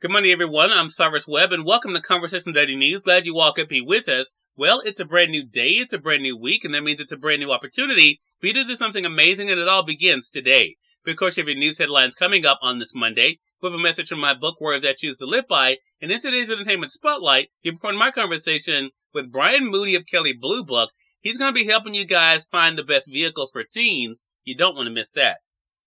Good morning, everyone. I'm Cyrus Webb, and welcome to Conversation Daily News. Glad you all could be with us. Well, it's a brand new day, it's a brand new week, and that means it's a brand new opportunity for you to do something amazing, and it all begins today. Of course, you have your news headlines coming up on this Monday with a message from my book, Words That Choose to Live By. And in today's Entertainment Spotlight, you're part of my conversation with Brian Moody of Kelley Blue Book. He's going to be helping you guys find the best vehicles for teens. You don't want to miss that.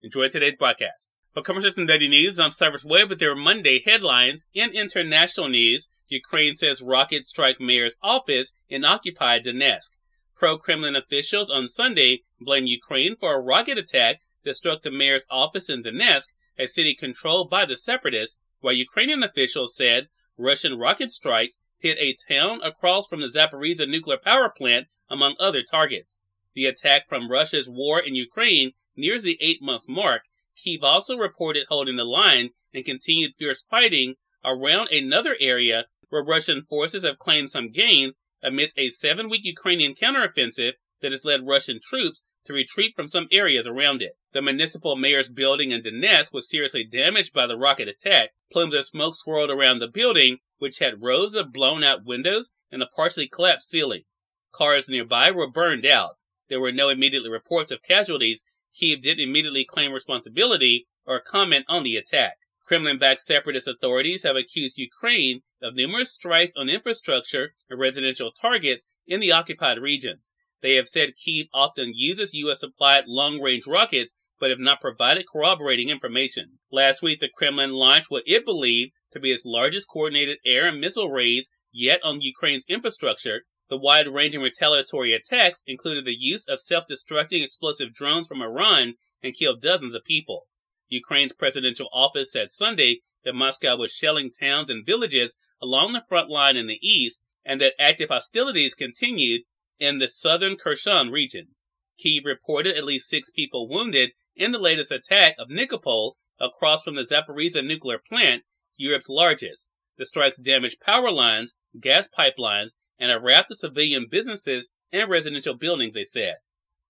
Enjoy today's broadcast. For Conversation Daily News, I'm Cyrus with their Monday headlines. In international news, Ukraine says rockets strike mayor's office in occupied Donetsk. Pro-Kremlin officials on Sunday blame Ukraine for a rocket attack that struck the mayor's office in Donetsk, a city controlled by the separatists, while Ukrainian officials said Russian rocket strikes hit a town across from the Zaporizhzhia nuclear power plant, among other targets. The attack from Russia's war in Ukraine nears the eight-month mark Kiev also reported holding the line and continued fierce fighting around another area where Russian forces have claimed some gains amidst a seven week Ukrainian counteroffensive that has led Russian troops to retreat from some areas around it. The municipal mayor's building in Donetsk was seriously damaged by the rocket attack. Plumes of smoke swirled around the building, which had rows of blown out windows and a partially collapsed ceiling. Cars nearby were burned out. There were no immediate reports of casualties, Kiev didn't immediately claim responsibility or comment on the attack. Kremlin backed separatist authorities have accused Ukraine of numerous strikes on infrastructure and residential targets in the occupied regions. They have said Kiev often uses U.S. supplied long range rockets, but have not provided corroborating information. Last week, the Kremlin launched what it believed to be its largest coordinated air and missile raids yet on Ukraine's infrastructure, the wide-ranging retaliatory attacks included the use of self-destructing explosive drones from Iran and killed dozens of people. Ukraine's presidential office said Sunday that Moscow was shelling towns and villages along the front line in the east and that active hostilities continued in the southern Kherson region. Kiev reported at least six people wounded in the latest attack of Nikopol across from the Zaporizhzhia nuclear plant, Europe's largest. The strikes damaged power lines, gas pipelines, and a raft of civilian businesses and residential buildings, they said.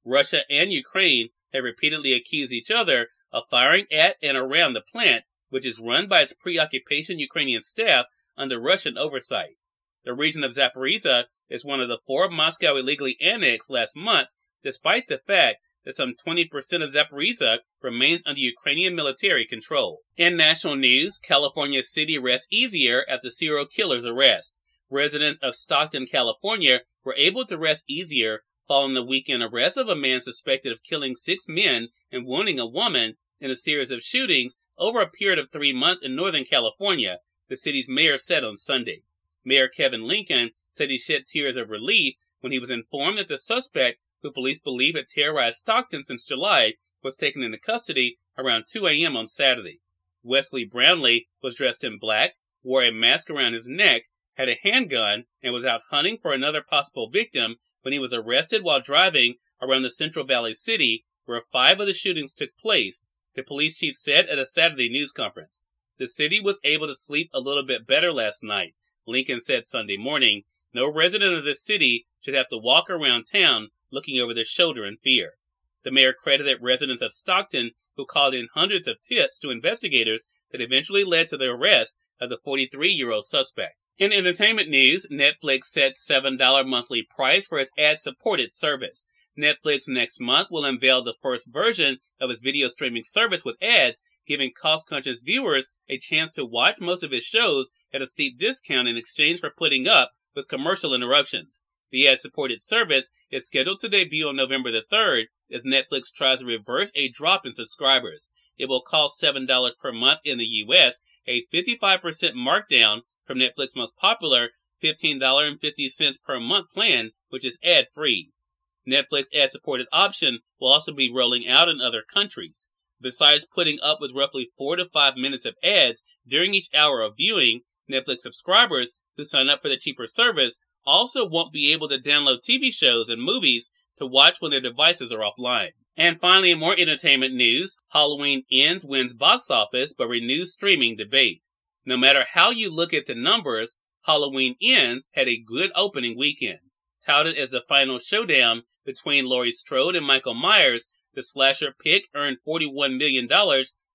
Russia and Ukraine have repeatedly accused each other of firing at and around the plant, which is run by its pre-occupation Ukrainian staff under Russian oversight. The region of Zaporizhia is one of the four Moscow illegally annexed last month, despite the fact that some 20% of Zaporizhia remains under Ukrainian military control. In national news, California city rests easier after serial killer's arrest residents of Stockton, California were able to rest easier following the weekend arrest of a man suspected of killing six men and wounding a woman in a series of shootings over a period of three months in Northern California, the city's mayor said on Sunday. Mayor Kevin Lincoln said he shed tears of relief when he was informed that the suspect, who police believe had terrorized Stockton since July, was taken into custody around 2 a.m. on Saturday. Wesley Brownlee was dressed in black, wore a mask around his neck, had a handgun and was out hunting for another possible victim when he was arrested while driving around the Central Valley city where five of the shootings took place, the police chief said at a Saturday news conference. The city was able to sleep a little bit better last night, Lincoln said Sunday morning. No resident of the city should have to walk around town looking over their shoulder in fear. The mayor credited residents of Stockton who called in hundreds of tips to investigators that eventually led to the arrest of the 43 year old suspect. In entertainment news, Netflix sets $7 monthly price for its ad-supported service. Netflix next month will unveil the first version of its video streaming service with ads, giving cost-conscious viewers a chance to watch most of its shows at a steep discount in exchange for putting up with commercial interruptions. The ad-supported service is scheduled to debut on November the 3rd as Netflix tries to reverse a drop in subscribers. It will cost $7 per month in the US, a 55% markdown from Netflix's most popular $15.50 per month plan, which is ad free. Netflix ad supported option will also be rolling out in other countries. Besides putting up with roughly four to five minutes of ads during each hour of viewing, Netflix subscribers who sign up for the cheaper service also won't be able to download TV shows and movies to watch when their devices are offline. And finally, in more entertainment news, Halloween Ends wins box office but renews streaming debate. No matter how you look at the numbers, Halloween Ends had a good opening weekend. Touted as the final showdown between Laurie Strode and Michael Myers, the slasher pick earned $41 million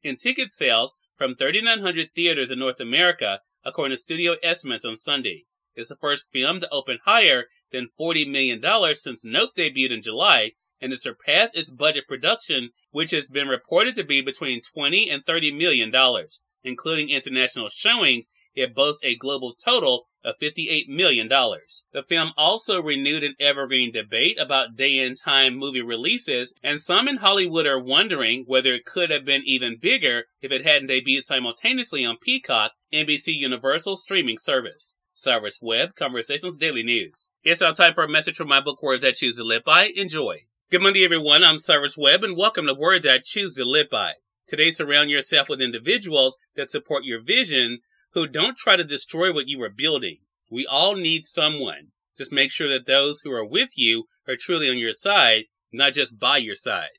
in ticket sales from 3,900 theaters in North America, according to studio estimates on Sunday. It's the first film to open higher than $40 million since Nope debuted in July, and it surpassed its budget production, which has been reported to be between 20 and 30 million dollars. Including international showings, it boasts a global total of $58 million. The film also renewed an evergreen debate about day and time movie releases, and some in Hollywood are wondering whether it could have been even bigger if it hadn't debuted simultaneously on Peacock, NBC Universal streaming service. Cyrus Webb, Conversations Daily News. It's now time for a message from my book, Words That Choose to Live By. Enjoy. Good Monday, everyone. I'm Cyrus Webb, and welcome to Words That Choose to Live By. Today, surround yourself with individuals that support your vision who don't try to destroy what you are building. We all need someone. Just make sure that those who are with you are truly on your side, not just by your side.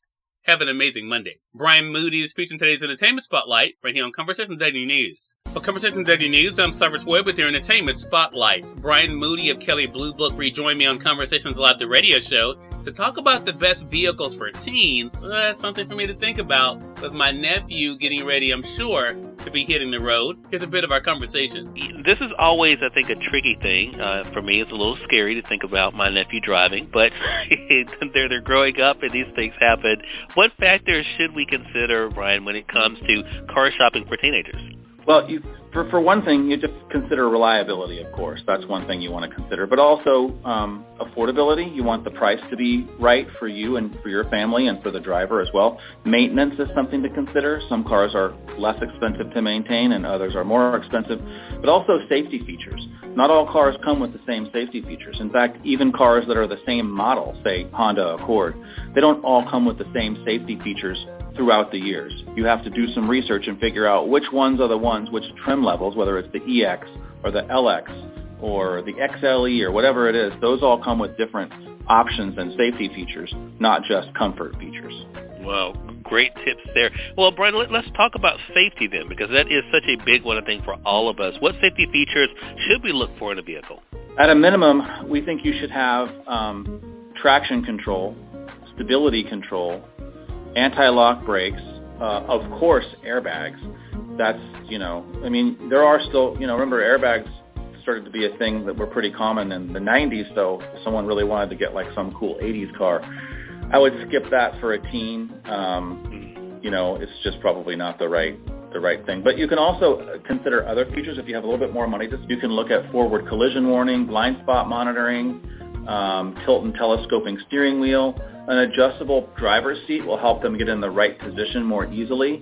Have an amazing Monday. Brian Moody is featuring today's entertainment spotlight right here on Conversation Daily News. For Conversation Daily News, I'm Cyrus Webb with your entertainment spotlight. Brian Moody of Kelley Blue Book rejoined me on Conversations Live, the radio show, to talk about the best vehicles for teens. Well, that's something for me to think about with my nephew getting ready, I'm sure, to be hitting the road. Here's a bit of our conversation. This is always, I think, a tricky thing. Uh, for me, it's a little scary to think about my nephew driving, but they're, they're growing up and these things happen. What factors should we consider, Brian, when it comes to car shopping for teenagers? Well, you, for for one thing, you just consider reliability, of course. That's one thing you want to consider, but also um, affordability. You want the price to be right for you and for your family and for the driver as well. Maintenance is something to consider. Some cars are less expensive to maintain, and others are more expensive. But also safety features. Not all cars come with the same safety features. In fact, even cars that are the same model, say Honda Accord, they don't all come with the same safety features throughout the years. You have to do some research and figure out which ones are the ones, which trim levels, whether it's the EX or the LX or the XLE or whatever it is, those all come with different options and safety features, not just comfort features. Well, great tips there. Well, Brian, let, us talk about safety then, because that is such a big one, I think, for all of us. What safety features should we look for in a vehicle? At a minimum, we think you should have um, traction control, stability control, anti-lock brakes, uh, of course, airbags. That's, you know, I mean, there are still, you know, remember airbags started to be a thing that were pretty common in the 90s, so if someone really wanted to get like some cool 80s car, I would skip that for a teen. Um, you know, it's just probably not the right the right thing. But you can also consider other features if you have a little bit more money. Just you can look at forward collision warning, blind spot monitoring, um, tilt and telescoping steering wheel. An adjustable driver's seat will help them get in the right position more easily.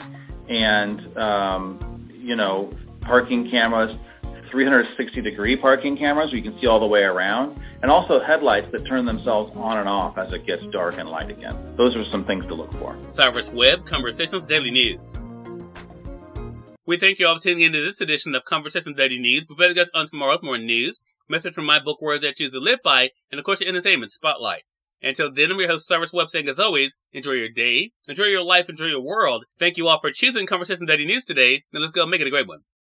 And, um, you know, parking cameras, 360 degree parking cameras where you can see all the way around. And also headlights that turn themselves on and off as it gets dark and light again. Those are some things to look for. Cyrus Webb, Conversations Daily News. We thank you all for tuning into this edition of Conversations Daily News. We better get on tomorrow's more news, message from my book, Words That Choose to Live By, and of course your entertainment spotlight. Until then, I'm your host, Cyrus Webb, saying as always, enjoy your day, enjoy your life, enjoy your world. Thank you all for choosing Conversation Daily News today. Now let's go make it a great one.